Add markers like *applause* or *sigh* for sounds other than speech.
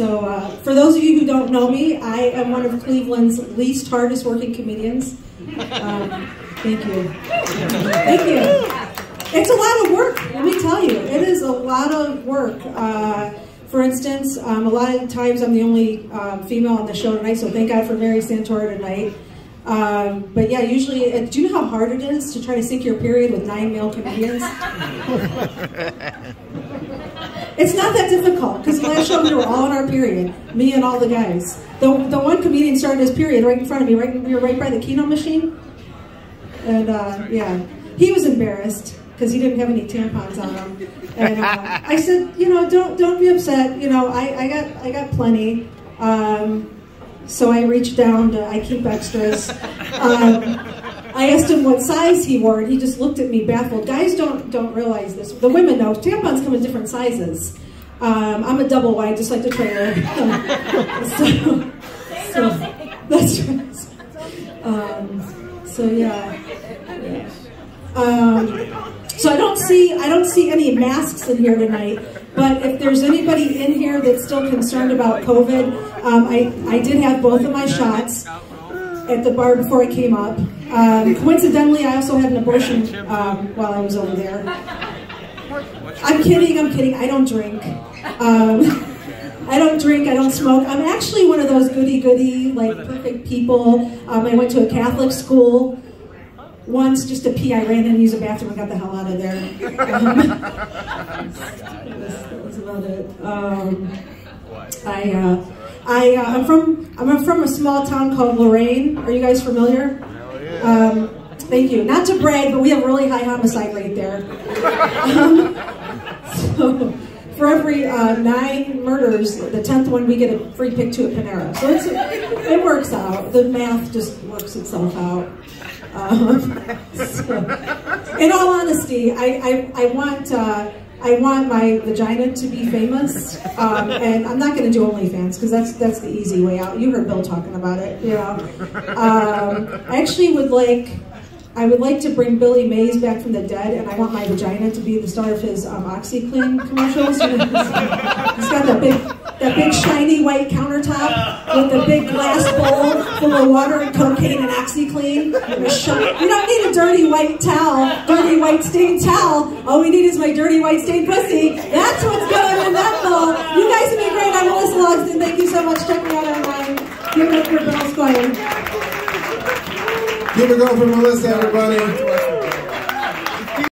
So, uh, for those of you who don't know me, I am one of Cleveland's least hardest working comedians. Um, thank you. Thank you. It's a lot of work, let me tell you. It is a lot of work. Uh, for instance, um, a lot of times I'm the only um, female on the show tonight, so thank God for Mary Santora tonight. Um, but yeah, usually, uh, do you know how hard it is to try to sync your period with nine male comedians? *laughs* it's not that difficult, because last show we were all in our period, me and all the guys. The, the one comedian started his period right in front of me, right, we were right by the keno machine. And uh, yeah, he was embarrassed because he didn't have any tampons on him. And uh, I said, you know, don't don't be upset. You know, I, I got I got plenty. Um, so I reached down to, I keep extras. Um, I asked him what size he wore, and he just looked at me baffled. Guys don't don't realize this. The women know tampons come in different sizes. Um, I'm a double wide, just like the trailer. *laughs* so, so, that's right. Um, so yeah. Um, so I don't see I don't see any masks in here tonight. But if there's anybody in here that's still concerned about COVID, um, I, I did have both of my shots at the bar before I came up. Um, coincidentally, I also had an abortion um, while I was over there. I'm kidding, I'm kidding, I don't drink. Um, *laughs* I don't drink, I don't smoke. I'm actually one of those goody-goody, like perfect people. Um, I went to a Catholic school once just to pee, I ran in to use a bathroom and got the hell out of there. *laughs* Um, *laughs* that, was, about it. Um, I, uh, I, uh, I'm from I'm from a small town called Lorain. Are you guys familiar? Um, thank you. Not to brag, but we have a really high homicide rate there. Um, *laughs* so for every uh, nine murders, the tenth one we get a free pick to at Panera. So it's, it works out. The math just works itself out. Um, *laughs* so, in all honesty, I, I, I want uh, I want my vagina to be famous, um, and I'm not going to do OnlyFans because that's that's the easy way out. You heard Bill talking about it, you know. Um, I actually would like I would like to bring Billy Mays back from the dead, and I want my vagina to be the star of his um, OxiClean commercials. *laughs* he's got that big, that big shiny white countertop with the big glass bowl full of water and cocaine and OxiClean. You don't need a dirty white towel, dirty white stained towel. All we need is my dirty white stained pussy. That's what's going in that bowl. You guys have been great. I'm Melissa Logsdon. Thank you so much. Check me out online. Give it up for Bill Squire. Give it go for Melissa, everybody.